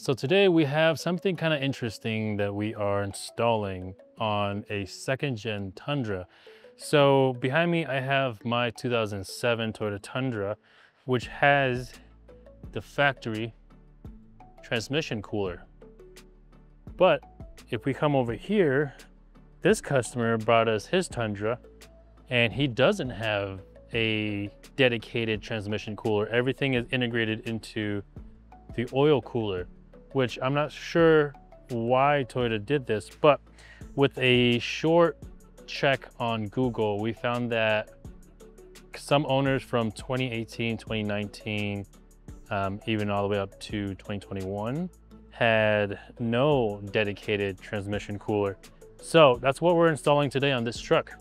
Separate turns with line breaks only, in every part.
So today we have something kind of interesting that we are installing on a second gen Tundra. So behind me, I have my 2007 Toyota Tundra, which has the factory transmission cooler. But if we come over here, this customer brought us his Tundra and he doesn't have a dedicated transmission cooler. Everything is integrated into the oil cooler, which I'm not sure why Toyota did this, but with a short check on Google, we found that some owners from 2018, 2019, um, even all the way up to 2021, had no dedicated transmission cooler. So that's what we're installing today on this truck.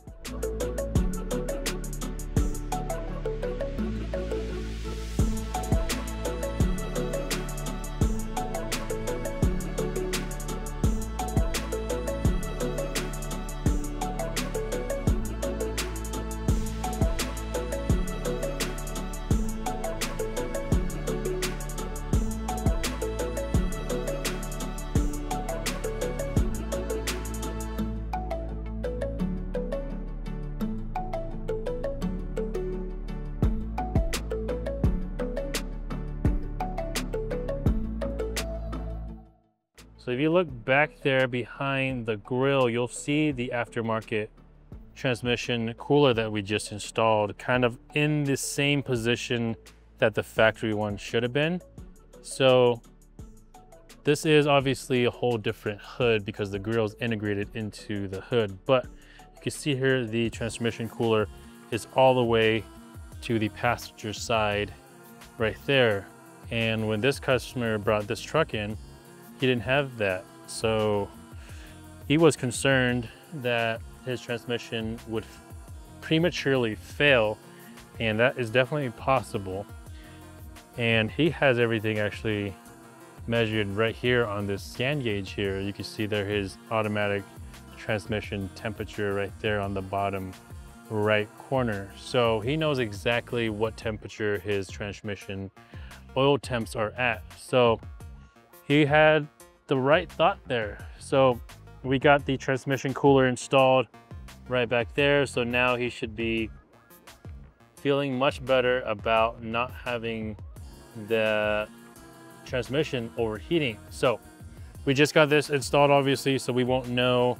So if you look back there behind the grill, you'll see the aftermarket transmission cooler that we just installed kind of in the same position that the factory one should have been. So this is obviously a whole different hood because the grill is integrated into the hood, but you can see here the transmission cooler is all the way to the passenger side right there. And when this customer brought this truck in, he didn't have that. So he was concerned that his transmission would prematurely fail and that is definitely possible. And he has everything actually measured right here on this scan gauge here. You can see there his automatic transmission temperature right there on the bottom right corner. So he knows exactly what temperature his transmission oil temps are at. So he had the right thought there. So we got the transmission cooler installed right back there. So now he should be feeling much better about not having the transmission overheating. So we just got this installed obviously, so we won't know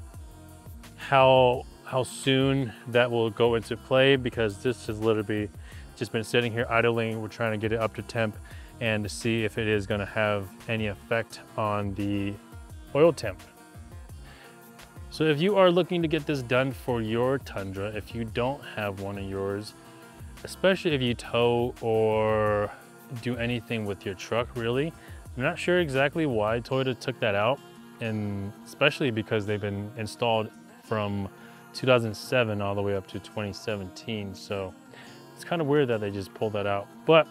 how how soon that will go into play because this has literally just been sitting here idling. We're trying to get it up to temp and to see if it is gonna have any effect on the oil temp. So if you are looking to get this done for your Tundra, if you don't have one of yours, especially if you tow or do anything with your truck really, I'm not sure exactly why Toyota took that out and especially because they've been installed from 2007 all the way up to 2017. So it's kind of weird that they just pulled that out. But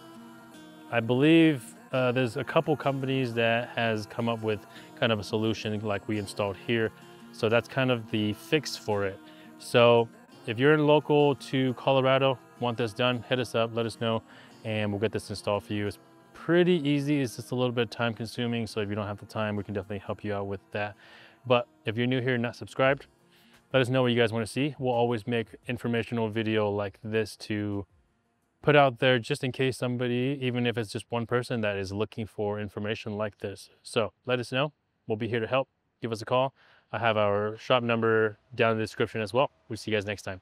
I believe uh, there's a couple companies that has come up with kind of a solution like we installed here. So that's kind of the fix for it. So if you're local to Colorado, want this done, hit us up, let us know, and we'll get this installed for you. It's pretty easy. It's just a little bit time consuming. So if you don't have the time, we can definitely help you out with that. But if you're new here and not subscribed, let us know what you guys want to see. We'll always make informational video like this to put out there just in case somebody, even if it's just one person that is looking for information like this. So let us know. We'll be here to help. Give us a call. I have our shop number down in the description as well. We'll see you guys next time.